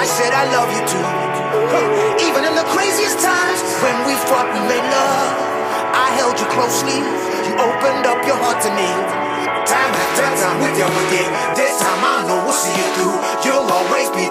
I said I love you too. Even in the craziest times when we fought, we made love. I held you closely. You opened up your heart to me. Time after time with you again. This time I know we'll see it through. You'll always be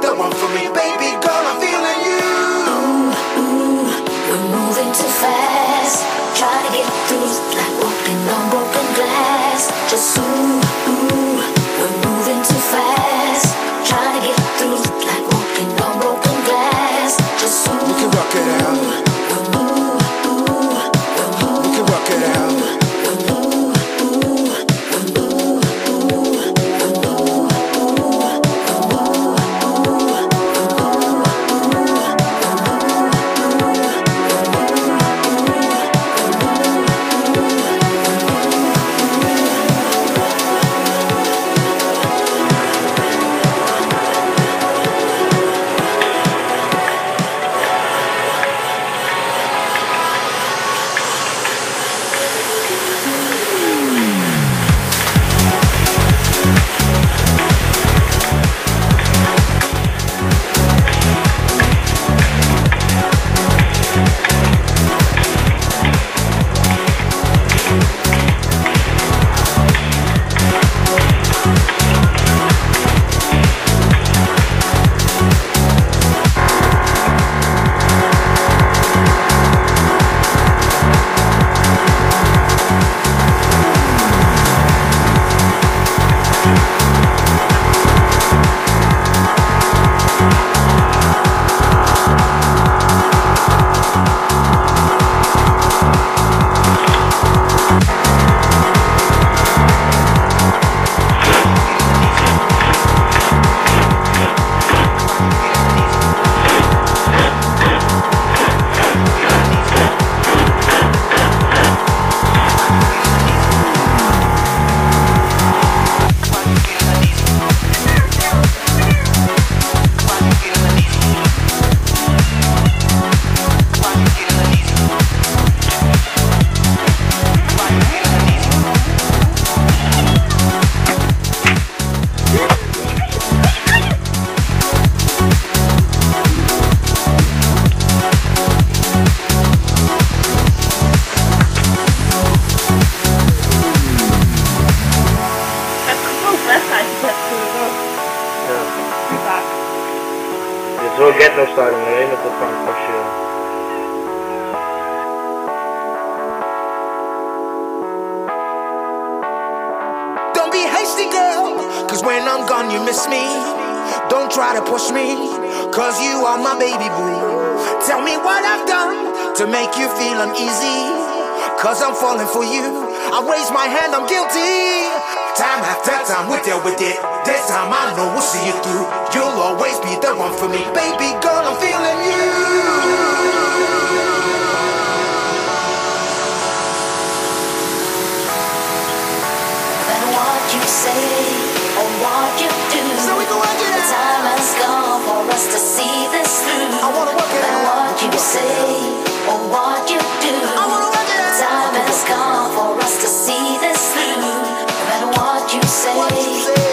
Style, maar alleen op de bank. Don't be hasty, girl. Cause when I'm gone, you miss me. Don't try to push me. Cause you are my baby boo. Tell me what I've done to make you feel uneasy. Cause I'm falling for you. I raise my hand, I'm guilty. Time after time, we deal with it. This time I know we'll see it through. You'll always be the one for me. Baby girl, I'm feeling you. And what you say or what you do. So we work it The time has come for us to see this through. I wanna work it out. what you say or what you do. I wanna work it The time has come for us to see this through. And what you say What you say